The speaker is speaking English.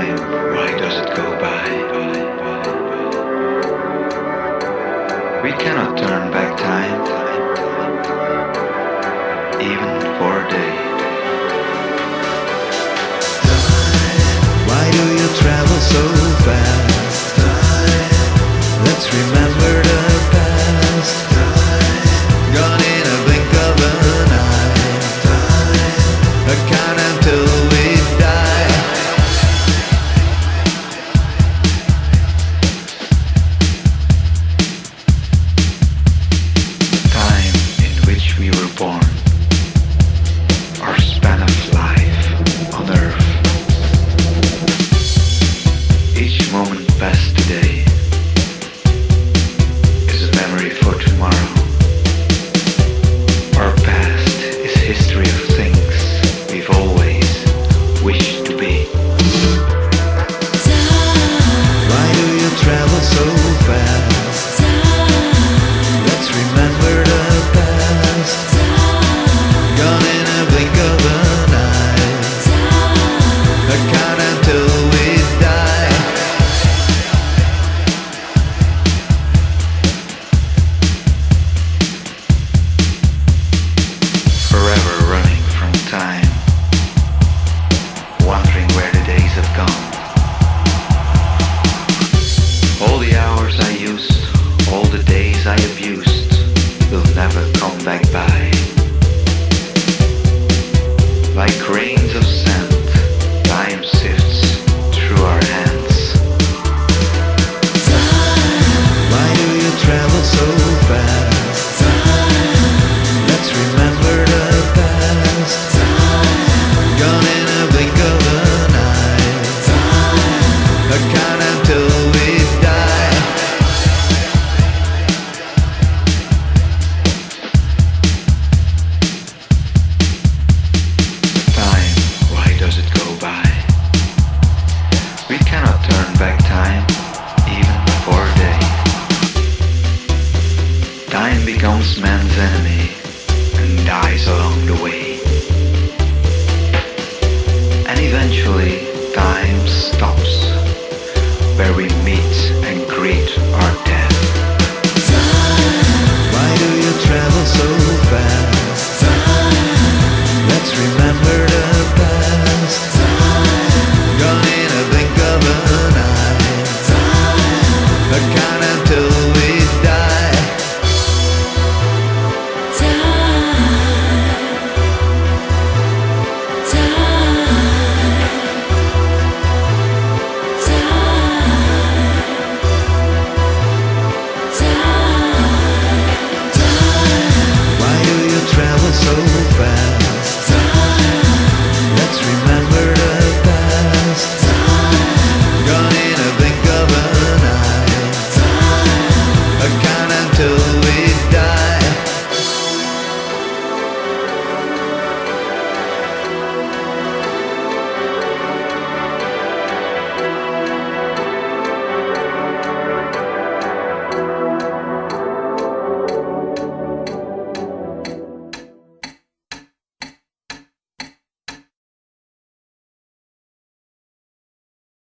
time, why does it go by? We cannot turn back time, even for a day. Time, Why do you travel so fast? becomes man's enemy and dies along the way. And eventually,